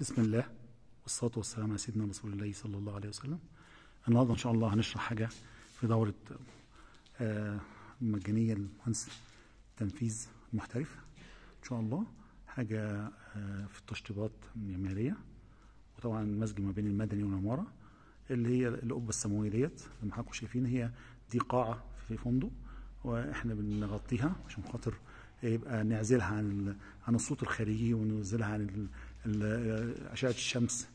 بسم الله والصلاة والسلام على سيدنا رسول الله صلى الله عليه وسلم. النهارده إن شاء الله هنشرح حاجة في دورة آه، مجانية للمهندس تنفيذ محترف. إن شاء الله حاجة آه، في التشطيبات المعمارية وطبعا مزج ما بين المدني والعمارة اللي هي القبة السماوية ديت زي ما حضراتكم شايفين هي دي قاعة في فندق وإحنا بنغطيها عشان خاطر يبقى نعزلها عن عن الصوت الخارجي وننزلها عن اشعه الشمس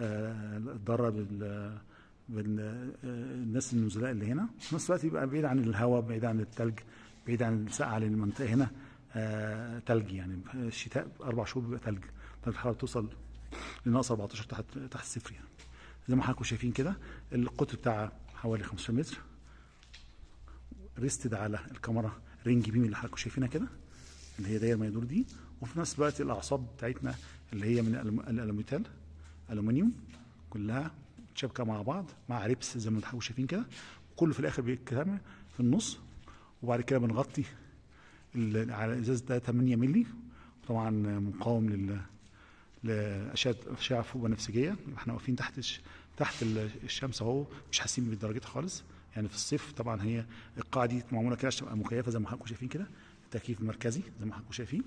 آه، الضاره بال بالناس النزلاء اللي هنا. في نفس الوقت يبقى بعيد عن الهواء بعيد عن الثلج بعيد عن السقعة لأن المنطقة هنا آه، تلج يعني. الشتاء أربع شهور بيبقى تلج. درجه الحراره توصل لناقص 14 تحت تحت الصفر يعني. زي ما حضراتكم شايفين كده القطر بتاعها حوالي 15 متر. rested على الكمرة ring beam اللي حضراتكم شايفينها كده اللي هي داير ما يدور دي. وفي نفس الوقت الأعصاب بتاعتنا اللي هي من الألوميتال ألومنيوم كلها شبكه مع بعض مع ribs زي ما حضراتكم شايفين كده وكله في الآخر بيتكلم في النص وبعد كده بنغطي على الازاز ده 8 مللي طبعا مقاوم لل لاشعه أشعة فوق بنفسجيه إحنا واقفين تحت. تحت ال- الشمس أهو مش حاسين بدرجتها خالص يعني في الصيف طبعا هي القاعه دي معمولة كده عشان تبقى مكيفه زي ما حضراتكم شايفين كده تكييف مركزي زي ما حضراتكم شايفين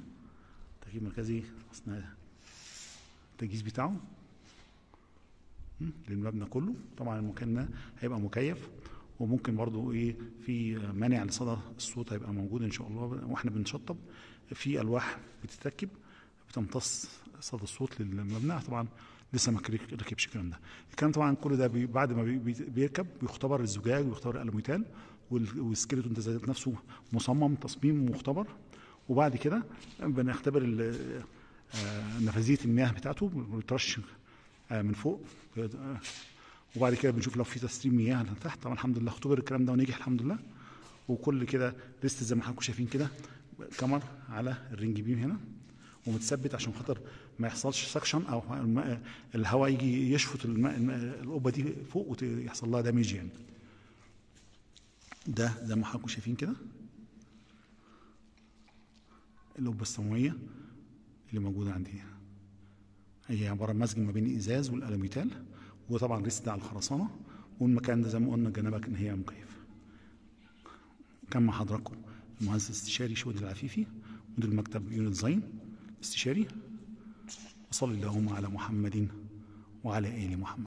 تكييف مركزي اثناء التجهيز بتاعه. للمبنى كله. طبعا المكان ده هيبقى مكيف وممكن برضو إيه في مانع لصدى الصوت هيبقى موجود إن شاء الله وإحنا بنشطب. في ألواح بتتركب بتمتص صدى الصوت للمبنى. طبعا لسه ما ركبش الكلام ده. الكلام طبعا كل ده بعد ما بي بي- بيركب بيختبر الزجاج ويختبر الألوميتال وال- وال skeleton ده نفسه مصمم تصميم مختبر. وبعد كده بنختبر آه، نفاذية المياه بتاعته بترش آه، من فوق. آه، وبعد كده بنشوف لو في تسريب مياه لتحت. طبعا الحمد لله اختبر الكلام ده ونجح الحمد لله. وكل كده rest زي ما حضراتكم شايفين كده كمر على ال ring beam هنا. ومتثبت عشان خاطر ما يحصلش suction أو الماء الهواء يجي يشفط الماء- القبة دي فوق ويحصل لها damage يعني. ده زي ما حضراتكم شايفين كده. القبه السماويه اللي موجودة عندي. هنا هي عبارة عن مزج ما بين الازاز والألوميتال وطبعا rest على الخرسانة والمكان ده زي ما قلنا جنبك إن هي مكيف. كان مع حضراتكم؟ المهندس الاستشاري شهود العفيفي مدير مكتب يونت زين استشاري. وصلي اللهم على محمد وعلى آل محمد.